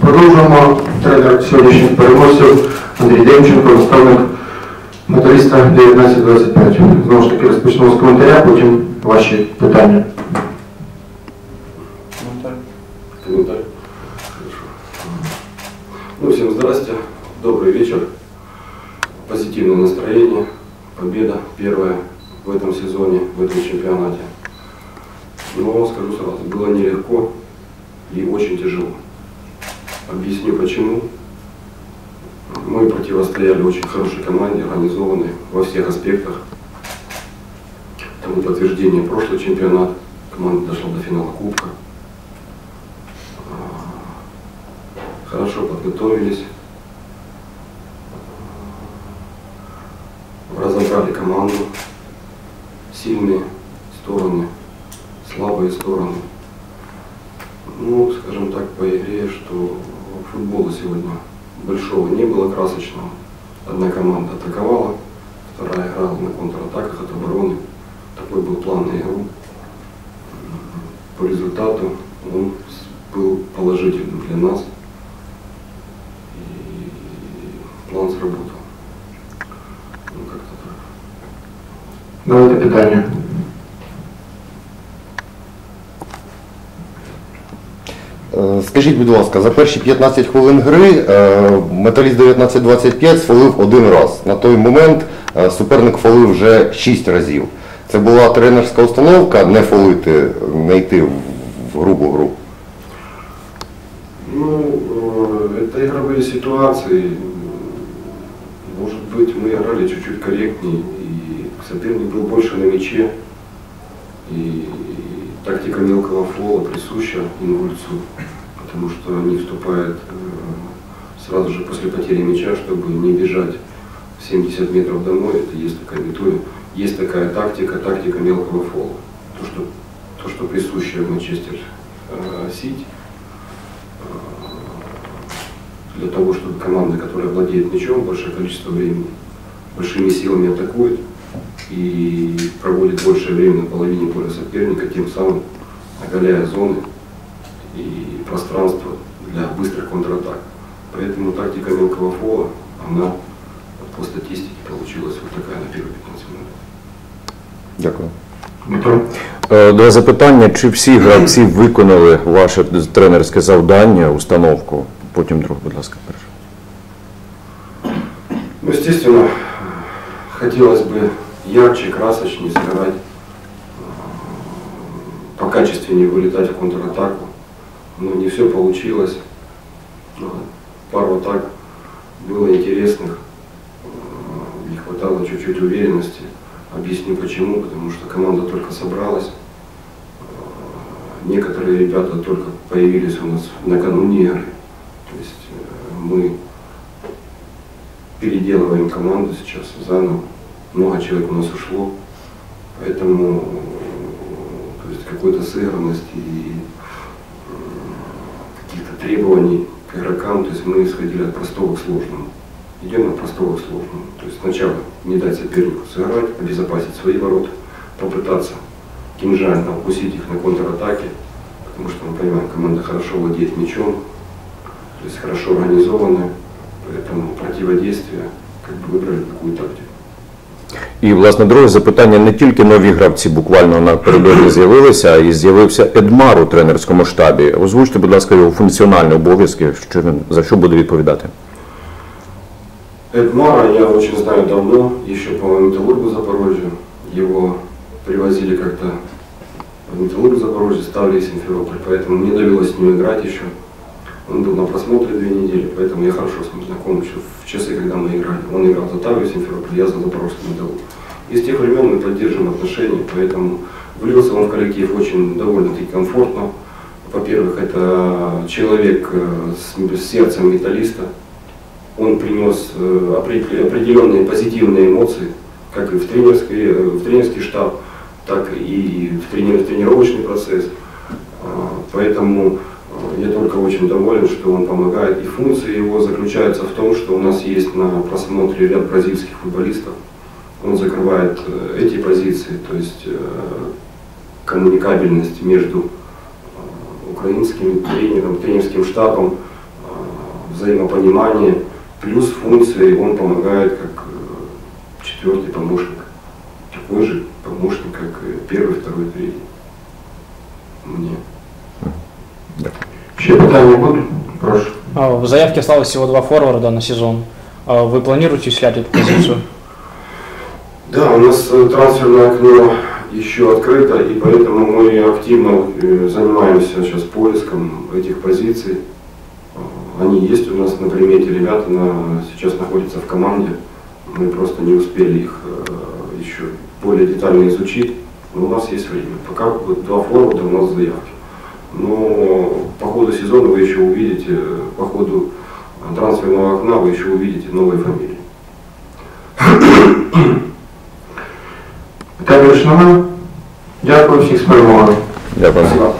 Продовжуємо тренер сьогоднішніх переможців Андрій Демченко, наставник металіста 1925. Знову ж таки розпочнемо з коментаря, потім ваші питання. Комментарий? Хорошо. Ну, всем здрасте, добрый вечер. Позитивное настроение, победа первая в этом сезоне, в этом чемпионате. Но скажу сразу, было нелегко и очень тяжело. Объясню почему. Мы противостояли очень хорошей команде, организованной во всех аспектах. Тому подтверждение прошлый чемпионат. Команда дошла до финала Кубка. хорошо подготовились, разобрали команду, сильные стороны, слабые стороны. Ну, скажем так, по игре, что футбола сегодня большого не было красочного. Одна команда атаковала, вторая играла на контратаках от обороны. Такой был план на игру. По результату он был положительным для нас. И план сработал. Ну, как-то так. Давайте питання. Скажіть, будь ласка, за перші 15 хвилин гри е, металіст 1925 сфолив один раз. На той момент е, суперник фолив вже 6 разів. Це була тренерська установка не фолити, не йти в в грубу гру. Ну, э, это игровые ситуации. Может быть, мы играли чуть-чуть корректнее, и соперник был больше на мяче. И Тактика мелкого фола присуща ингульцу, потому что они вступают э, сразу же после потери мяча, чтобы не бежать 70 метров домой. Это есть такая метода, есть такая тактика, тактика мелкого фола. То, что, то, что присуще Манчестер э, Сити для того, чтобы команда, которая владеет мячом, большее количество времени, большими силами атакует и проводит больше времени на половине поля соперника, тем самым оголяя зоны и пространство для быстрых контратак. Поэтому тактика мелкого фола, она вот по статистике получилась вот такая на первые 15 минут. Дякую. Дмитро. Е, Два запитання. Чи всі гравці виконали ваше тренерське завдання, установку? Потім друг, будь ласка, перше. Ну, естественно, хотелось бы ярче, красочнее сыграть, э, покачественнее вылетать в контратаку. Но не все получилось. Э, Пару атак было интересных. Э, Не хватало чуть-чуть уверенности. Объясню почему. Потому что команда только собралась. Э, Некоторые ребята только появились у нас накануне игры. То есть мы переделываем команду сейчас заново. Много человек у нас ушло. Поэтому то есть какой-то сыгранности и каких-то требований к игрокам, то есть мы исходили от простого к сложному. Идем от простого к сложному. То есть сначала не дать сопернику сыграть, обезопасить свои ворота, попытаться кинжально укусить их на контратаке, потому что мы понимаем, команда хорошо владеет мячом, то есть хорошо организованная, поэтому противодействие как бы выбрали такую тактику. І, власне, друге запитання. Не тільки нові гравці буквально напередодні з'явилися, а і з'явився Едмар у тренерському штабі. Озвучте, будь ласка, його функціональні обов'язки, що він, за що буде відповідати. Эдмара я очень знаю давно, еще по Металлургу Запорожью. Его привозили как-то в Металлург Запорожье, ставили в Симферополь, поэтому мне довелось с ним играть еще. Он был на просмотре две недели, поэтому я хорошо с ним знаком еще в часы, когда мы играли. Он играл за Таврию Симферополь, я за Запорожский Металлург. И с тех времен мы поддерживаем отношения, поэтому влился он в коллектив очень довольно-таки комфортно. Во-первых, это человек э, с сердцем металлиста, он принес э, опре- определенные позитивные эмоции, как и в тренерский, э, в тренерский штаб, так и в трени- тренировочный процесс. А, Поэтому я только очень доволен, что он помогает. И функция его заключается в том, что у нас есть на просмотре ряд бразильских футболистов. Он закрывает э, эти позиции, то есть э, коммуникабельность между э, украинским тренером, тренерским штабом, взаимопонимание, плюс функции он помогает как четвертый помощник. Такой же помощник, как первый, второй, третий. Мне. Ще питання будуть? Прошу. А, В заявке осталось всего два форварда на сезон. А Вы планируете усилять эту позицию? Да, у нас э, трансферное окно еще открыто, и поэтому мы активно э, занимаемся сейчас поиском этих позиций. Э, Они есть у нас на примете, ребята на- сейчас находятся в команде. Мы просто не успели их э, еще более детально изучить, но у нас есть время. Пока вот два форварда у нас в заявке. Но по ходу сезона вы еще увидите, э, по ходу э, трансферного окна вы еще увидите новые фамилии. Питання більше немає? Дякую всіх з перемогою. Дякую. Спасибо.